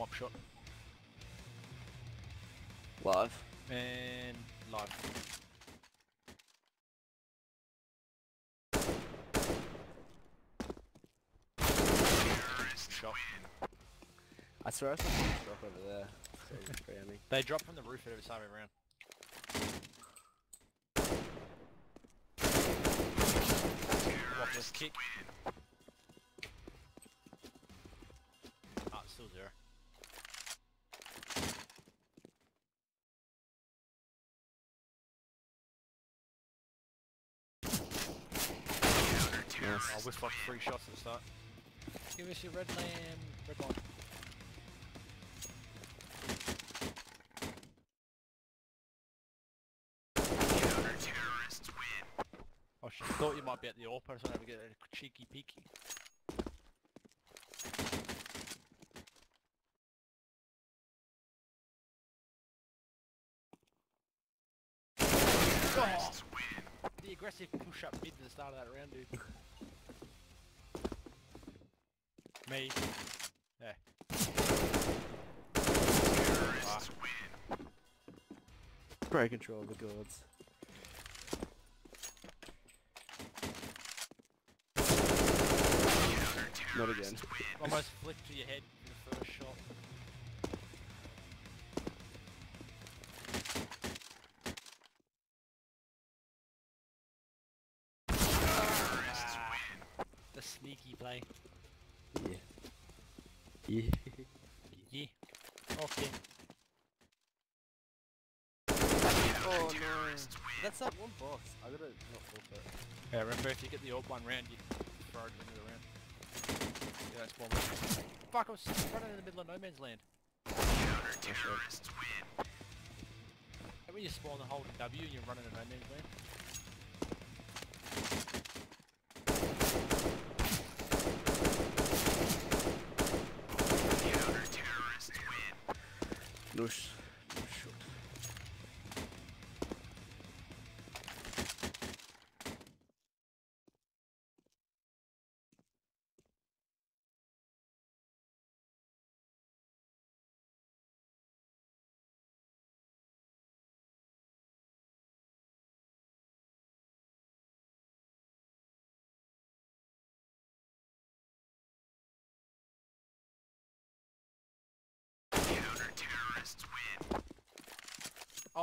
up shot. Live. And live. Shot. I swear I saw someone drop over there. So it was They drop from the roof every time we ran. Waffles kick. Ah, Nice. With like three shots at the start. Give us your red lamb, red line. Oh shit, thought you might be at the AWP, I just wanted to get a cheeky peeky. Oh, the aggressive push up mid to the start of that round, dude. Me. Yeah. Ah, Great control of the gourds. Not again. almost flicked to your head in the first shot. Ah, the sneaky play. Yeah. Yeah. Yeah. Okay. Oh no. That's that one box. I gotta not fall it. Yeah, remember if you get the old one round, you throw it into the round. Yeah, that's one. Fuck, I was running in the middle of no man's land. Counter And when you spawn and holding W and you're running in no man's land. Dos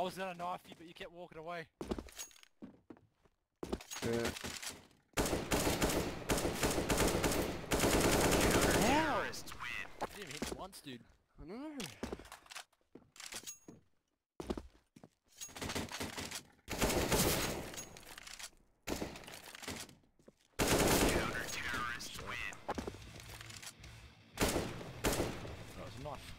was gonna knife you, but you kept walking away. Yeah. How? I didn't even hit once, dude. I know. That was a knife.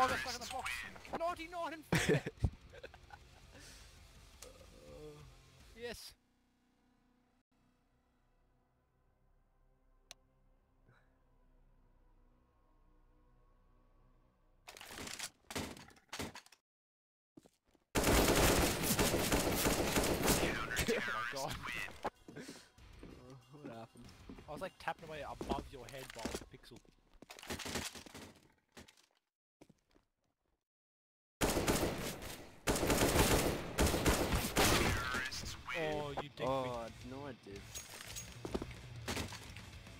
Oh, that's stuck in the box. 99 and yes. Oh my god. What happened? I was like tapping away above your head while a pixel. Oh, you dick Oh, me. I know I did.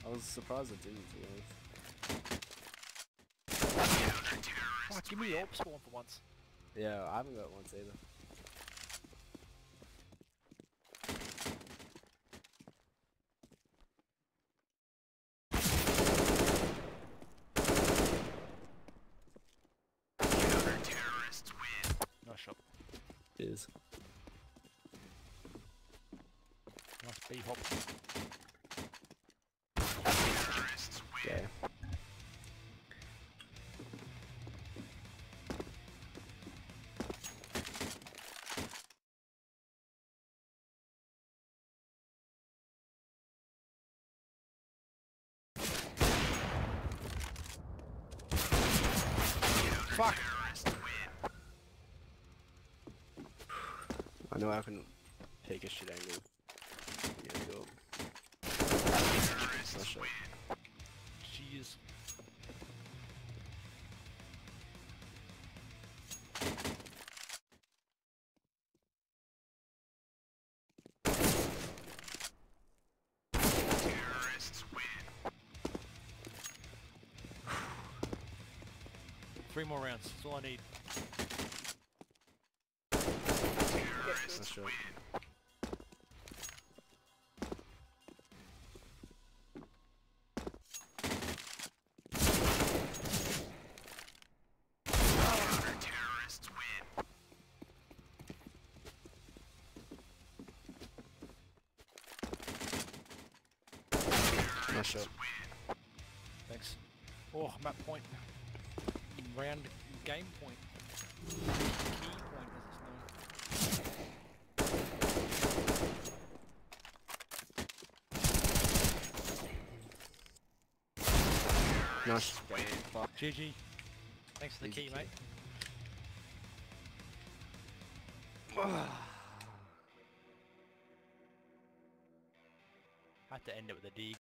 I was surprised I didn't, to be honest. Fuck, give me the AWP spawn for once. Yeah, I haven't got it once either. Nice shot. Cheers. B hop. Yeah. Fuck! I know I can take a shit angle. Yeah, go. Nice. Jeez. Three more rounds. That's all I need. Nice shot. Nice shot. Thanks. Oh, map point. Round game point. Key point as it's known. Nice. Fuck. GG. Thanks for the Easy key, key. mate. Had to end it with a dig.